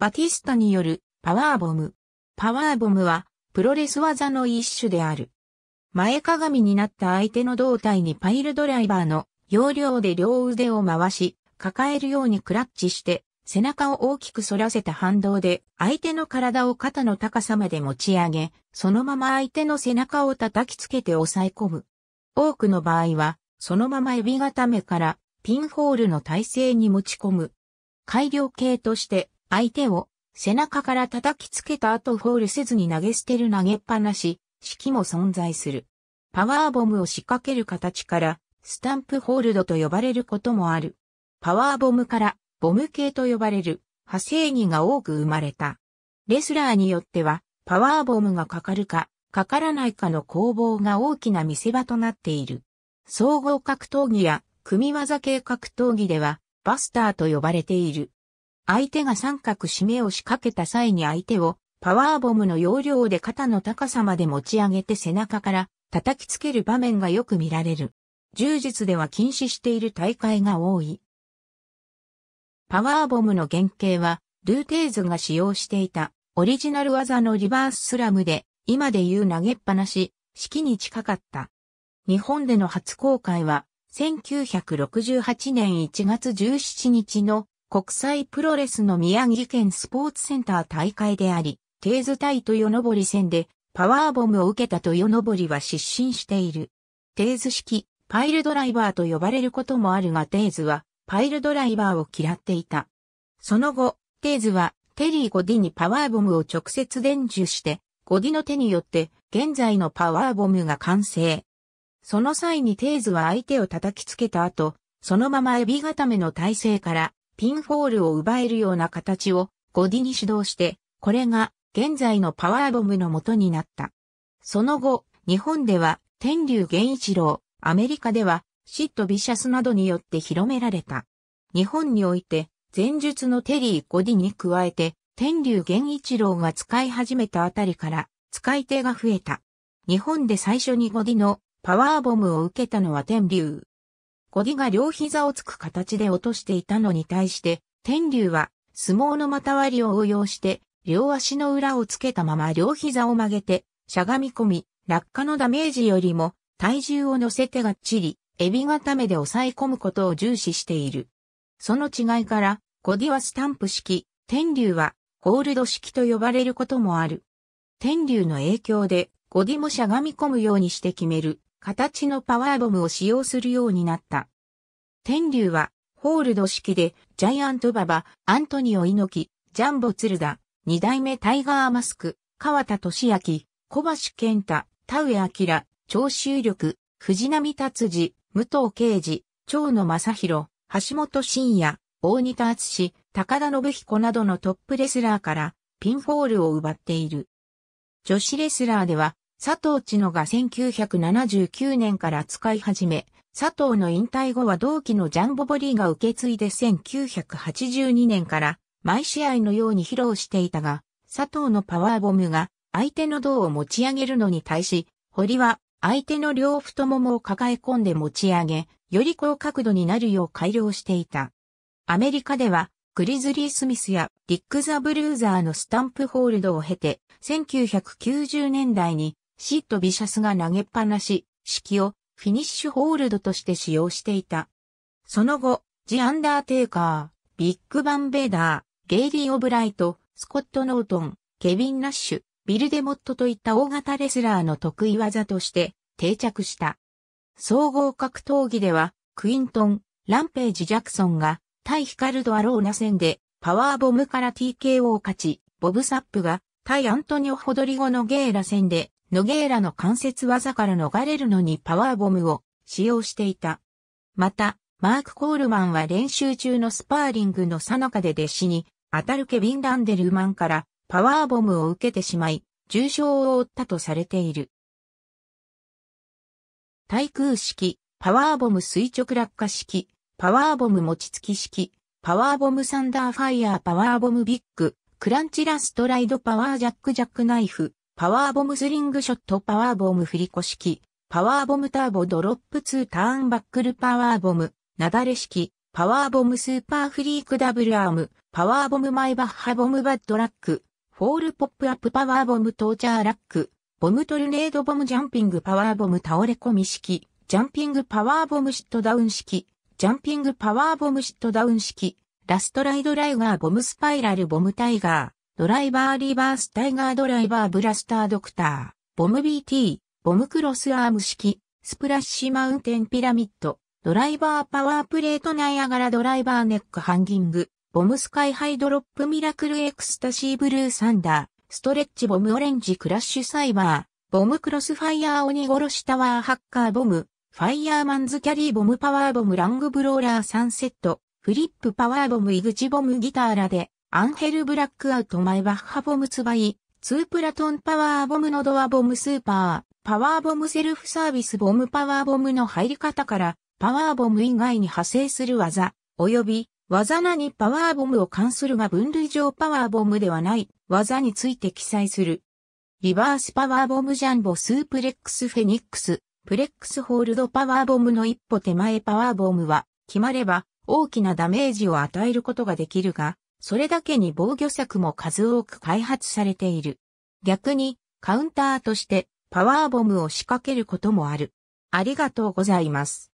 バティスタによるパワーボム。パワーボムはプロレス技の一種である。前かがみになった相手の胴体にパイルドライバーの要領で両腕を回し、抱えるようにクラッチして、背中を大きく反らせた反動で、相手の体を肩の高さまで持ち上げ、そのまま相手の背中を叩きつけて押さえ込む。多くの場合は、そのままエビ固めからピンホールの体勢に持ち込む。改良形として相手を背中から叩きつけた後ホールせずに投げ捨てる投げっぱなし、式も存在する。パワーボムを仕掛ける形からスタンプホールドと呼ばれることもある。パワーボムからボム系と呼ばれる派生技が多く生まれた。レスラーによってはパワーボムがかかるかかからないかの攻防が大きな見せ場となっている。総合格闘技や組技系格闘技ではバスターと呼ばれている。相手が三角締めを仕掛けた際に相手をパワーボムの要領で肩の高さまで持ち上げて背中から叩きつける場面がよく見られる。柔術では禁止している大会が多い。パワーボムの原型は、ルーテーズが使用していたオリジナル技のリバーススラムで、今で言う投げっぱなし、式に近かった。日本での初公開は、1968年1月17日の国際プロレスの宮城県スポーツセンター大会であり、テーズ対豊登戦でパワーボムを受けた豊登は失神している。テーズ式、パイルドライバーと呼ばれることもあるがテーズはパイルドライバーを嫌っていた。その後、テーズはテリー・ゴディにパワーボムを直接伝授して、ゴディの手によって現在のパワーボムが完成。その際にテーズは相手を叩きつけた後、そのままエビ固めの体勢からピンフォールを奪えるような形をゴディに指導して、これが現在のパワーボムの元になった。その後、日本では天竜源一郎、アメリカではシッド・ビシャスなどによって広められた。日本において前述のテリー・ゴディに加えて天龍源一郎が使い始めたあたりから使い手が増えた。日本で最初にゴディのパワーボムを受けたのは天竜。ゴディが両膝をつく形で落としていたのに対して、天竜は相撲の股割りを応用して、両足の裏をつけたまま両膝を曲げて、しゃがみ込み、落下のダメージよりも体重を乗せてがっちり、エビ固めで抑え込むことを重視している。その違いから、ゴディはスタンプ式、天竜はゴールド式と呼ばれることもある。天竜の影響で、ゴディもしゃがみ込むようにして決める形のパワーボムを使用するようになった。天竜は、ホールド式で、ジャイアントババ、アントニオ猪木、ジャンボツルダ、二代目タイガーマスク、川田俊明、小橋健太、田上明、長州力、藤波達治、武藤敬司、長野正宏、橋本真也、大仁田敦高田信彦などのトップレスラーからピンフォールを奪っている。女子レスラーでは佐藤千野が1979年から使い始め、佐藤の引退後は同期のジャンボボリーが受け継いで1982年から毎試合のように披露していたが、佐藤のパワーボムが相手の胴を持ち上げるのに対し、堀は相手の両太ももを抱え込んで持ち上げ、より高角度になるよう改良していた。アメリカでは、グリズリー・スミスやディック・ザ・ブルーザーのスタンプホールドを経て、1990年代にシッド・ビシャスが投げっぱなし、式をフィニッシュホールドとして使用していた。その後、ジ・アンダーテイカー、ビッグ・バン・ベーダー、ゲイリー・オブライト、スコット・ノートン、ケビン・ナッシュ、ビル・デモットといった大型レスラーの得意技として定着した。総合格闘技では、クイントン、ランページ・ジャクソンが対ヒカルド・アローナ戦でパワーボムから TKO を勝ち、ボブ・サップが対アントニオ・ホドリゴのゲーラ戦でノゲーラの関節技から逃れるのにパワーボムを使用していた。また、マーク・コールマンは練習中のスパーリングの最中で弟子に当たるケビン・ランデルマンからパワーボムを受けてしまい、重傷を負ったとされている。対空式、パワーボム垂直落下式、パワーボム餅つき式、パワーボムサンダーファイヤーパワーボムビッグ、クランチラストライドパワージャックジャックナイフ、パワーボムスリングショットパワーボム振り子式、パワーボムターボドロップ2ターンバックルパワーボム、なだれ式、パワーボムスーパーフリークダブルアーム、パワーボムマイバッハボムバッドラック、フォールポップアップパワーボムトーチャーラック、ボムトルネードボムジャンピングパワーボム倒れ込み式、ジャンピングパワーボムシットダウン式、ジャンピングパワーボムシットダウン式、ラストライドライガーボムスパイラルボムタイガー、ドライバーリバースタイガードライバーブラスタードクター、ボム BT、ボムクロスアーム式、スプラッシュマウンテンピラミッド、ドライバーパワープレートナイアガラドライバーネックハンギング、ボムスカイハイドロップミラクルエクスタシーブルーサンダー、ストレッチボムオレンジクラッシュサイバー、ボムクロスファイヤー鬼殺しタワーハッカーボム、ファイヤーマンズキャリーボムパワーボムラングブローラーサンセット、フリップパワーボム井口ボムギターラで、アンヘルブラックアウトマイバッハボムツバイ、ツープラトンパワーボムのドアボムスーパー、パワーボムセルフサービスボムパワーボムの入り方から、パワーボム以外に派生する技、及び技名にパワーボムを冠するが分類上パワーボムではない技について記載する。リバースパワーボムジャンボスープレックスフェニックス、プレックスホールドパワーボムの一歩手前パワーボムは決まれば大きなダメージを与えることができるが、それだけに防御策も数多く開発されている。逆にカウンターとしてパワーボムを仕掛けることもある。ありがとうございます。